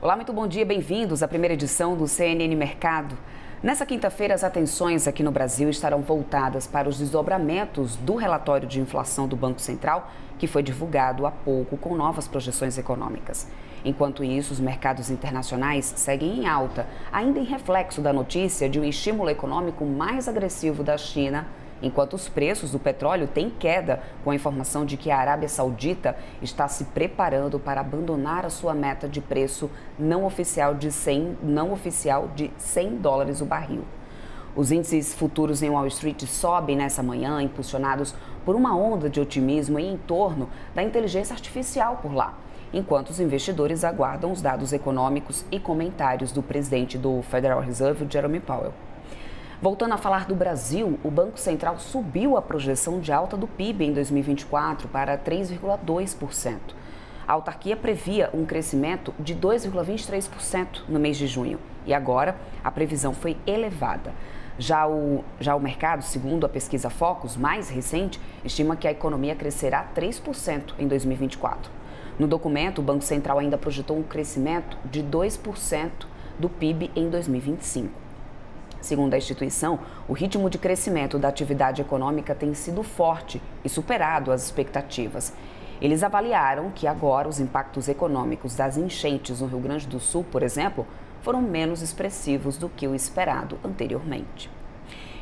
Olá, muito bom dia, bem-vindos à primeira edição do CNN Mercado. Nessa quinta-feira, as atenções aqui no Brasil estarão voltadas para os desdobramentos do relatório de inflação do Banco Central, que foi divulgado há pouco com novas projeções econômicas. Enquanto isso, os mercados internacionais seguem em alta, ainda em reflexo da notícia de um estímulo econômico mais agressivo da China enquanto os preços do petróleo têm queda, com a informação de que a Arábia Saudita está se preparando para abandonar a sua meta de preço não oficial de 100, não oficial de 100 dólares o barril. Os índices futuros em Wall Street sobem nessa manhã, impulsionados por uma onda de otimismo em torno da inteligência artificial por lá, enquanto os investidores aguardam os dados econômicos e comentários do presidente do Federal Reserve, Jeremy Powell. Voltando a falar do Brasil, o Banco Central subiu a projeção de alta do PIB em 2024 para 3,2%. A autarquia previa um crescimento de 2,23% no mês de junho e agora a previsão foi elevada. Já o, já o mercado, segundo a pesquisa Focus mais recente, estima que a economia crescerá 3% em 2024. No documento, o Banco Central ainda projetou um crescimento de 2% do PIB em 2025. Segundo a instituição, o ritmo de crescimento da atividade econômica tem sido forte e superado as expectativas. Eles avaliaram que agora os impactos econômicos das enchentes no Rio Grande do Sul, por exemplo, foram menos expressivos do que o esperado anteriormente.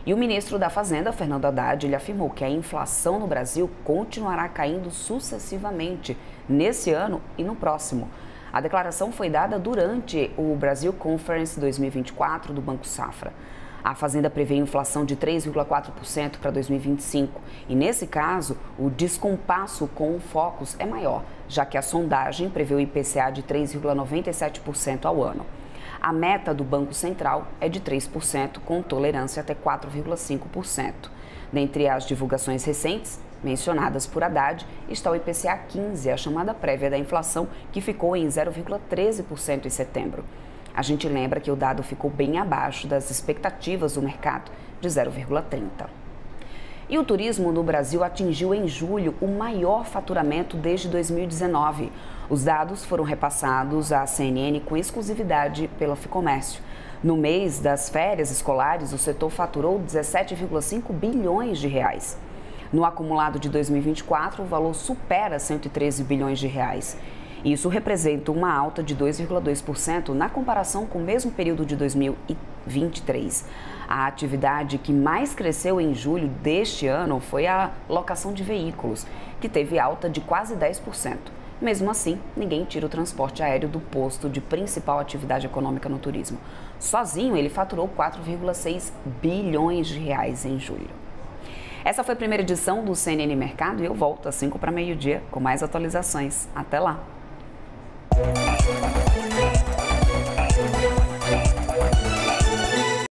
E o ministro da Fazenda, Fernando Haddad, ele afirmou que a inflação no Brasil continuará caindo sucessivamente nesse ano e no próximo. A declaração foi dada durante o Brasil Conference 2024 do Banco Safra. A Fazenda prevê inflação de 3,4% para 2025 e, nesse caso, o descompasso com o Focus é maior, já que a sondagem prevê o IPCA de 3,97% ao ano. A meta do Banco Central é de 3%, com tolerância até 4,5%. Dentre as divulgações recentes, mencionadas por Haddad, está o IPCA 15, a chamada prévia da inflação, que ficou em 0,13% em setembro. A gente lembra que o dado ficou bem abaixo das expectativas do mercado, de 0,30. E o turismo no Brasil atingiu em julho o maior faturamento desde 2019. Os dados foram repassados à CNN com exclusividade pela Ficomércio. No mês das férias escolares, o setor faturou 17,5 bilhões de reais. No acumulado de 2024, o valor supera 113 bilhões de reais. Isso representa uma alta de 2,2% na comparação com o mesmo período de 2023. A atividade que mais cresceu em julho deste ano foi a locação de veículos, que teve alta de quase 10%. Mesmo assim, ninguém tira o transporte aéreo do posto de principal atividade econômica no turismo. Sozinho, ele faturou 4,6 bilhões de reais em julho. Essa foi a primeira edição do CNN Mercado e eu volto às 5 para meio-dia com mais atualizações. Até lá!